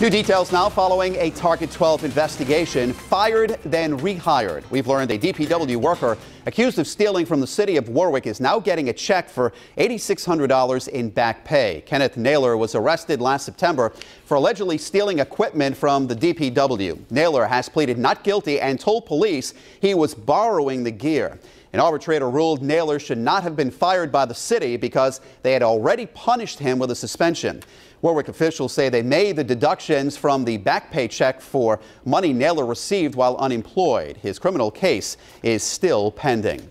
New details now following a Target 12 investigation. Fired, then rehired. We've learned a DPW worker accused of stealing from the city of Warwick is now getting a check for $8,600 in back pay. Kenneth Naylor was arrested last September for allegedly stealing equipment from the DPW. Naylor has pleaded not guilty and told police he was borrowing the gear. An arbitrator ruled Naylor should not have been fired by the city because they had already punished him with a suspension. Warwick officials say they made the deductions from the back pay check for money Naylor received while unemployed. His criminal case is still pending.